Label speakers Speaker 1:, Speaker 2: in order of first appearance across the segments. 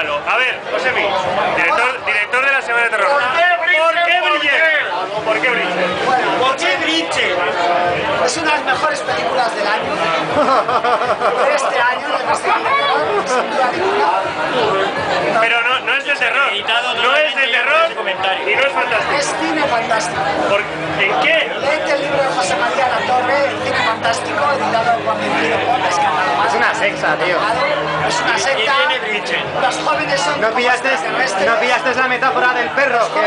Speaker 1: malo. A ver, Josemi, director, director de la Semana de Terror.
Speaker 2: ¿Por qué Bridget?
Speaker 1: ¿Por qué
Speaker 2: ¿Por
Speaker 1: Bridget? ¿Por qué Bridget?
Speaker 3: ¿Por qué Bridget? Es una de las mejores películas del año. De este año, de sin duda ninguna.
Speaker 1: Pero no, no es de terror.
Speaker 4: Editado
Speaker 1: No es de terror
Speaker 4: comentario.
Speaker 1: y no es fantástico.
Speaker 3: Es cine fantástico.
Speaker 1: ¿Por- ¿En qué?
Speaker 3: Léete el libro de José María La Torre, Cine Fantástico, editado por Miguel Pontes, que ha
Speaker 5: Es una sexa, tío.
Speaker 3: Es una secta. Los jóvenes son
Speaker 5: No pillaste, no pillaste la metáfora del perro, que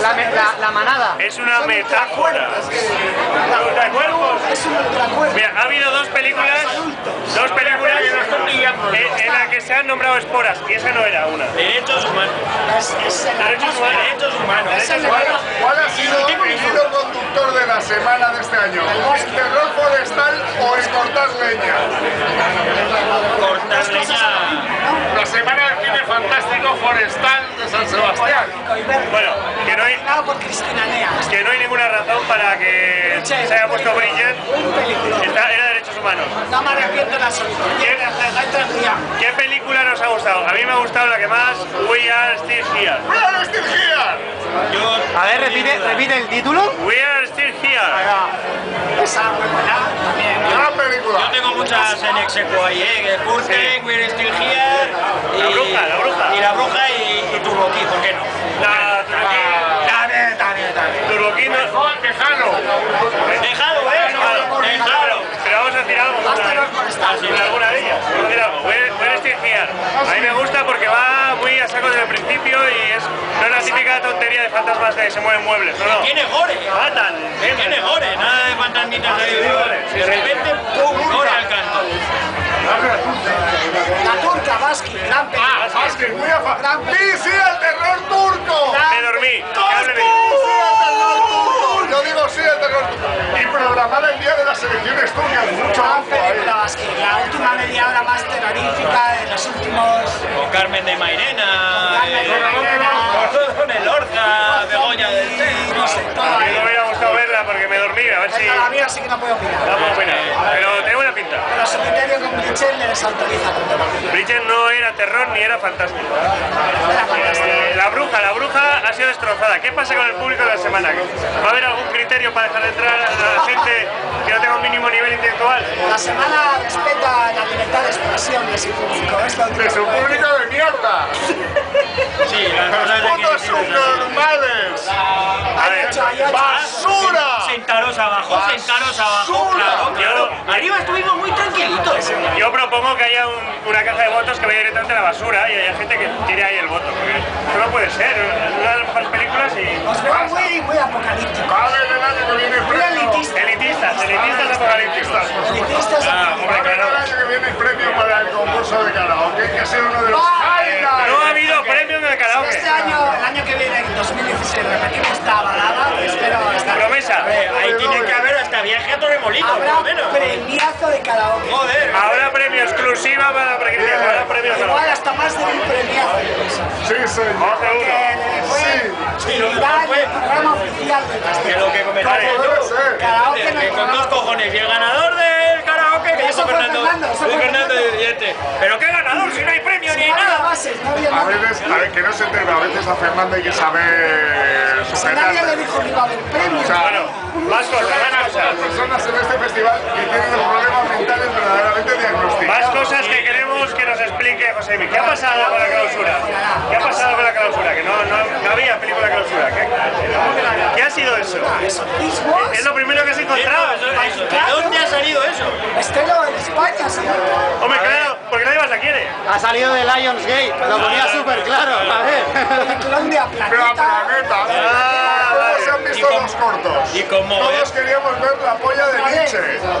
Speaker 5: la, me- la, la manada.
Speaker 1: Es una metáfora.
Speaker 3: Es un ultracuerpo.
Speaker 1: Mira, ha habido dos películas, dos películas en, en las que se han nombrado esporas y esa no era una.
Speaker 4: Derechos humanos.
Speaker 3: Es, es el
Speaker 1: Derechos humanos.
Speaker 4: Derechos humanos.
Speaker 3: Es el
Speaker 2: ¿Cuál, cuál ha sido el hilo conductor de la semana de este año? ¿El terror forestal o el cortar leña?
Speaker 4: Cortar leña.
Speaker 2: La semana del cine fantástico forestal de San Sebastián.
Speaker 1: Bueno, que no hay,
Speaker 3: Nada por Cristina Nea.
Speaker 1: que no hay ninguna razón para que se haya puesto Bridget. Esta era derechos humanos.
Speaker 3: No me arrepiento en absoluto. Tranquilidad.
Speaker 1: ¿Qué película nos ha gustado? A mí me ha gustado la que más, We Are Still Here.
Speaker 2: ¡Mira este Gia!
Speaker 4: Yo
Speaker 5: A ver, repite, repite el título.
Speaker 1: We Are Still Here.
Speaker 3: Esa muy buena también.
Speaker 2: Gran
Speaker 4: Yo tengo muchas en exequo ahí, ¿eh? Que Curtain, We're Still Here.
Speaker 1: La bruja, la bruja.
Speaker 4: Y la bruja y, y Turbo Kid, ¿por qué no?
Speaker 1: La
Speaker 4: también, también.
Speaker 1: King. Turbo King no-
Speaker 2: ¡Oh, Tejano!
Speaker 4: Dejado, ¿eh? Dejado.
Speaker 1: Pero vamos a decir algo.
Speaker 3: Terror forestal.
Speaker 1: Sobre alguna de ellas. Vamos a decir algo. We- We Are Still Here. A mí me gusta porque va muy a saco desde el principio y es, no es la típica tontería de fantasmas de se mueven muebles. No, no.
Speaker 4: Tiene gore.
Speaker 1: Matan.
Speaker 4: Tiene gore, nada de fantasmitas ahí. De repente, ¡pum! Gore al canto.
Speaker 3: La turca,
Speaker 4: Tei.
Speaker 3: No sé, todo
Speaker 1: A mí
Speaker 3: ahí.
Speaker 1: me hubiera gustado verla porque me dormí. A ver si.
Speaker 3: La mía sí que no puedo opinar.
Speaker 1: Vamos a opinar. Pero tiene buena pinta.
Speaker 3: Pero su criterio con Bridget le desautoriza completamente.
Speaker 1: Bridget no era terror ni era fantástico.
Speaker 3: Era fantástico.
Speaker 1: Eh, la bruja, la bruja ha sido destrozada. ¿Qué pasa con el público de la semana? ¿Va a haber algún criterio para dejar entrar a la gente que no tenga un mínimo nivel intelectual?
Speaker 3: La semana respeta la libertad de expresión de su público. Es lo
Speaker 2: De su público de mierda.
Speaker 4: Sí, las cosas
Speaker 2: ¡Los
Speaker 4: de
Speaker 2: putos
Speaker 4: que
Speaker 2: subnormales!
Speaker 1: A ver.
Speaker 2: ¡Basura!
Speaker 4: Sentaros abajo, sentaros abajo,
Speaker 2: Basura.
Speaker 4: claro, claro. Arriba estuvimos muy tranquilitos.
Speaker 1: yo propongo que haya un- una caja de votos que vaya directamente a la basura y haya gente que tire ahí el voto. Porque eso no puede ser. Es una de las mejores películas y.
Speaker 3: Os veo muy, muy apocalíptico.
Speaker 2: Va a haber el año que viene
Speaker 3: Muy
Speaker 2: premio.
Speaker 3: elitista.
Speaker 1: Elitistas, elitistas apocalípticos.
Speaker 3: Elitistas
Speaker 1: Ah,
Speaker 2: Va a haber el año que viene premio para el concurso de karaoke, que ha sido uno de los highlights.
Speaker 1: No ha habido premio en el karaoke.
Speaker 3: Este año, el año que viene, en 2016, repetimos esta balada. Espero estar.
Speaker 1: Promesa.
Speaker 4: Ahí tiene que haber hasta viaje a Torremolinos, por menos.
Speaker 3: premiazo de karaoke.
Speaker 4: Joder.
Speaker 1: Ahora premio exclusiva para la preguntilla. Ahora premio
Speaker 3: Igual hasta más de un premiazo.
Speaker 2: Sí, señor.
Speaker 1: Hace uno.
Speaker 3: Que fue
Speaker 2: Sí.
Speaker 3: el programa oficial del
Speaker 4: Que lo que comentaré.
Speaker 3: Karaoke
Speaker 4: con dos cojones y el ganador que
Speaker 3: Eso
Speaker 4: Fernando. Luis
Speaker 3: fue
Speaker 4: Fernando este. Pero qué ganador si no hay premio ni nada.
Speaker 3: bases, no había
Speaker 2: A veces, a ver, que no se entienda, a veces a Fernando hay que saber
Speaker 3: Si nadie le dijo que iba a haber premio.
Speaker 1: Más cosas, más
Speaker 2: Las
Speaker 1: cosas.
Speaker 2: personas en este festival que tienen los problemas mentales verdaderamente
Speaker 1: Más
Speaker 2: diagnosticados.
Speaker 1: cosas que queremos que nos explique José ¿Qué ha pasado con la clausura? ¿Qué ha pasado con la clausura? Que no, había película clausura. ¿Qué, qué ha sido eso? Es lo primero que has encontrado.
Speaker 4: ¿De dónde ha salido eso?
Speaker 3: Estelo en España, señor.
Speaker 1: Hombre, claro, porque nadie más la quiere.
Speaker 5: Ha salido de Lionsgate, lo ponía súper claro. A ver.
Speaker 3: Peliculón de a
Speaker 2: Pero a
Speaker 3: planeta.
Speaker 2: planeta.
Speaker 4: Y como
Speaker 2: Todos queríamos ver la polla de Nietzsche.
Speaker 3: Un.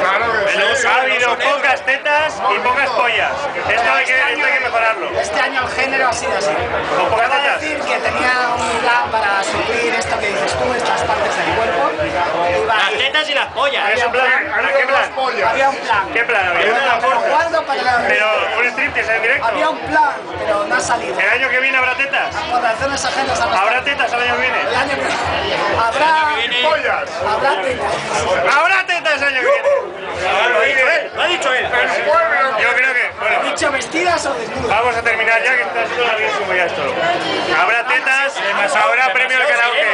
Speaker 2: Claro que sí.
Speaker 1: Ha habido pocas tetas y pocas pollas. Esto hay que, esto hay que mejorarlo.
Speaker 3: Este año el género ha sido así.
Speaker 1: Con pocas
Speaker 3: Puedo
Speaker 1: tetas.
Speaker 3: decir que tenía un plan para suplir esto que dices tú, estas partes del cuerpo. Iba
Speaker 4: Las tetas y las pollas.
Speaker 1: ¿Es un plan? ¿Qué plan?
Speaker 2: pollas.
Speaker 3: Había un plan.
Speaker 1: ¿Qué plan había?
Speaker 3: Pero para la-
Speaker 1: Pero un striptease en directo.
Speaker 3: Había un plan, pero no ha salido.
Speaker 1: ¿El año que viene habrá tetas?
Speaker 3: Por razones ajenas a
Speaker 1: ¿Habrá tetas? El año que viene
Speaker 3: habrá,
Speaker 2: Pollas.
Speaker 1: Año que viene.
Speaker 4: Lo ha dicho él, lo ha dicho él.
Speaker 2: El pueblo.
Speaker 1: Yo creo que, bueno,
Speaker 3: Dicho vestidas o desnudas.
Speaker 1: vamos a terminar ya que está siendo larguísimo ya esto. Habrá tetas, habrá premio al karaoke.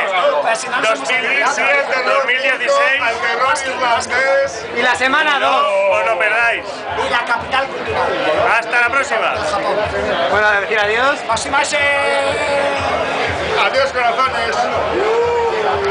Speaker 3: Pero si no nos hemos
Speaker 1: 2017,
Speaker 3: olvidado.
Speaker 1: 2016.
Speaker 2: Al terror irlandés.
Speaker 5: Y la semana
Speaker 1: No
Speaker 5: 2.
Speaker 1: os lo perdáis.
Speaker 3: Y la capital cultural
Speaker 1: Hasta la próxima.
Speaker 5: Bueno, a decir adiós.
Speaker 2: Adiós, corazones.